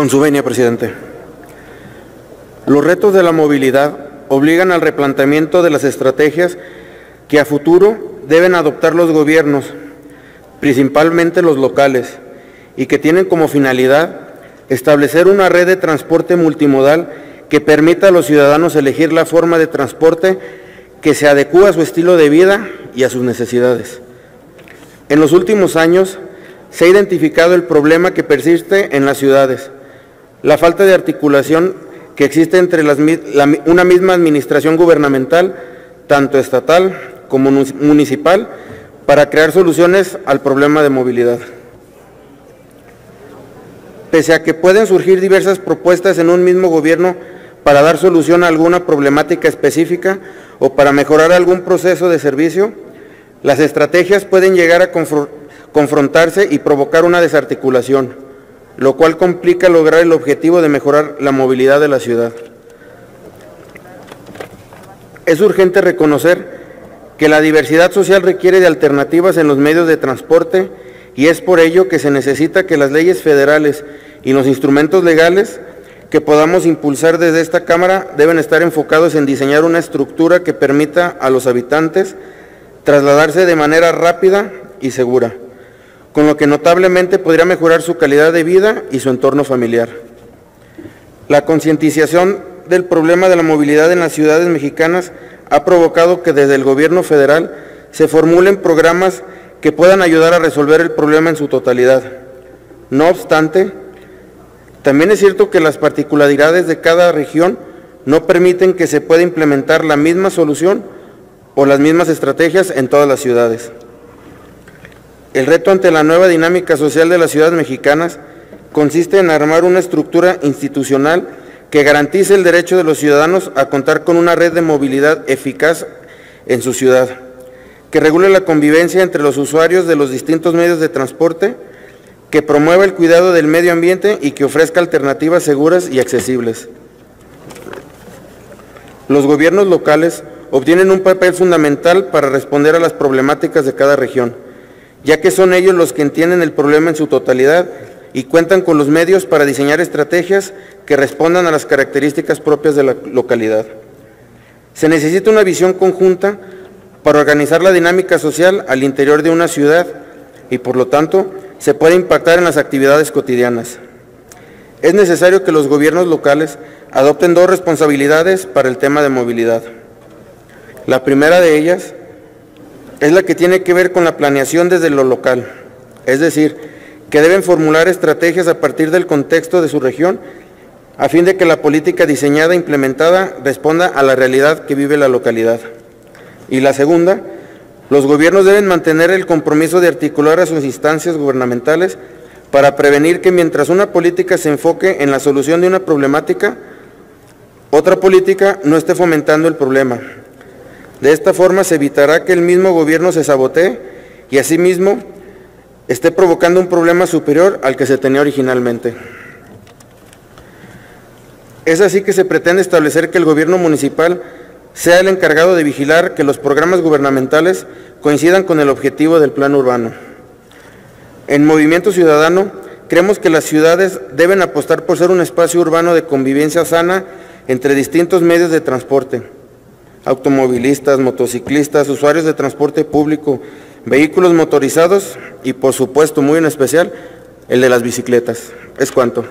Con su venia, presidente. Los retos de la movilidad obligan al replanteamiento de las estrategias que a futuro deben adoptar los gobiernos, principalmente los locales, y que tienen como finalidad establecer una red de transporte multimodal que permita a los ciudadanos elegir la forma de transporte que se adecúa a su estilo de vida y a sus necesidades. En los últimos años se ha identificado el problema que persiste en las ciudades, la falta de articulación que existe entre una misma administración gubernamental, tanto estatal como municipal, para crear soluciones al problema de movilidad. Pese a que pueden surgir diversas propuestas en un mismo gobierno para dar solución a alguna problemática específica o para mejorar algún proceso de servicio, las estrategias pueden llegar a confrontarse y provocar una desarticulación, lo cual complica lograr el objetivo de mejorar la movilidad de la ciudad. Es urgente reconocer que la diversidad social requiere de alternativas en los medios de transporte y es por ello que se necesita que las leyes federales y los instrumentos legales que podamos impulsar desde esta Cámara deben estar enfocados en diseñar una estructura que permita a los habitantes trasladarse de manera rápida y segura con lo que notablemente podría mejorar su calidad de vida y su entorno familiar. La concientización del problema de la movilidad en las ciudades mexicanas ha provocado que desde el gobierno federal se formulen programas que puedan ayudar a resolver el problema en su totalidad. No obstante, también es cierto que las particularidades de cada región no permiten que se pueda implementar la misma solución o las mismas estrategias en todas las ciudades. El reto ante la nueva dinámica social de las ciudades mexicanas consiste en armar una estructura institucional que garantice el derecho de los ciudadanos a contar con una red de movilidad eficaz en su ciudad, que regule la convivencia entre los usuarios de los distintos medios de transporte, que promueva el cuidado del medio ambiente y que ofrezca alternativas seguras y accesibles. Los gobiernos locales obtienen un papel fundamental para responder a las problemáticas de cada región ya que son ellos los que entienden el problema en su totalidad y cuentan con los medios para diseñar estrategias que respondan a las características propias de la localidad. Se necesita una visión conjunta para organizar la dinámica social al interior de una ciudad y por lo tanto se puede impactar en las actividades cotidianas. Es necesario que los gobiernos locales adopten dos responsabilidades para el tema de movilidad. La primera de ellas es la que tiene que ver con la planeación desde lo local, es decir, que deben formular estrategias a partir del contexto de su región a fin de que la política diseñada e implementada responda a la realidad que vive la localidad. Y la segunda, los gobiernos deben mantener el compromiso de articular a sus instancias gubernamentales para prevenir que mientras una política se enfoque en la solución de una problemática, otra política no esté fomentando el problema, de esta forma se evitará que el mismo gobierno se sabotee y asimismo esté provocando un problema superior al que se tenía originalmente. Es así que se pretende establecer que el gobierno municipal sea el encargado de vigilar que los programas gubernamentales coincidan con el objetivo del plan urbano. En Movimiento Ciudadano creemos que las ciudades deben apostar por ser un espacio urbano de convivencia sana entre distintos medios de transporte automovilistas, motociclistas, usuarios de transporte público, vehículos motorizados y por supuesto, muy en especial, el de las bicicletas. Es cuanto.